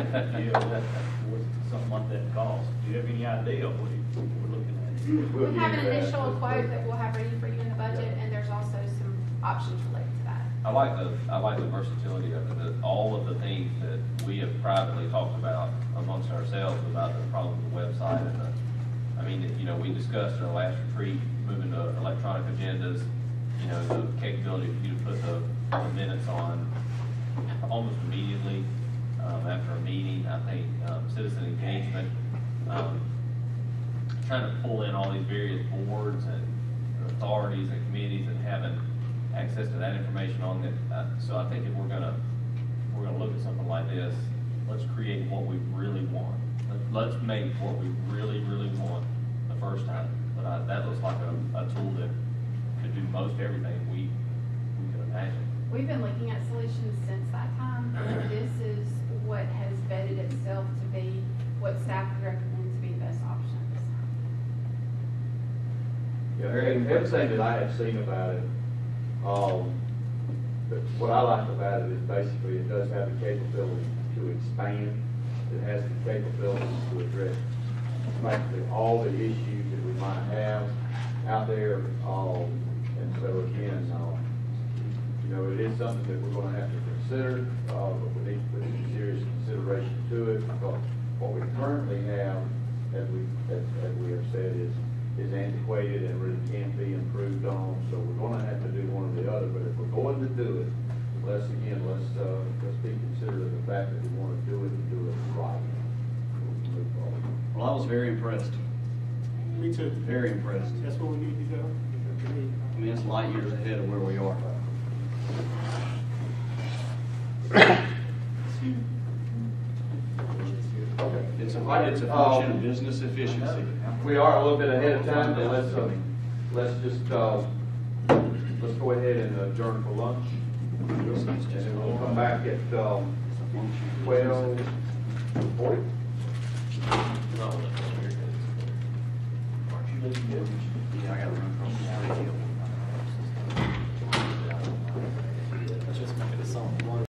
Yeah, what, what something that cost? Do you have any idea of what we're looking at? We'll have an initial quote that we'll have ready for you in the budget, and there's also some options related to that. I like the, I like the versatility of it, that all of the things that we have privately talked about amongst ourselves about the problem with the website and the, I mean, you know, we discussed at our last retreat, moving to electronic agendas, you know, the capability for you to put the the minutes on almost immediately, um, after a meeting, I think, um, citizen engagement, um, trying to pull in all these various boards and authorities and committees and having access to that information on it. Uh, So I think if we're gonna, we're gonna look at something like this, let's create what we really want. Let- Let's make what we really, really want the first time. But I, that looks like a, a tool that could do most everything we, we could imagine. We've been looking at solutions since that time, this is what has vetted itself to be what staff would recommend to be the best option at this time. Yeah, every- everything that I have seen about it, um, but what I like about it is basically it does have the capability to expand. It has the capability to address basically all the issues that we might have out there. Um, and so again, um, you know, it is something that we're gonna have to consider, uh, but we need to put some serious consideration to it because what we currently have, as we, as, as we have said, is, is antiquated and really can't be improved on. So we're gonna have to do one or the other, but if we're going to do it, let's, again, let's, uh, let's be considerate of the fact that we wanna do it and do it right. We'll move forward. Well, I was very impressed, Me too. very impressed. That's what we need to go. I mean, it's light years ahead of where we are. It's a, it's a function of business efficiency. We are a little bit ahead of time, but let's, uh, let's just, uh, let's go ahead and adjourn for lunch. And then we'll come back at, um, twelve forty. Yeah, I gotta run across the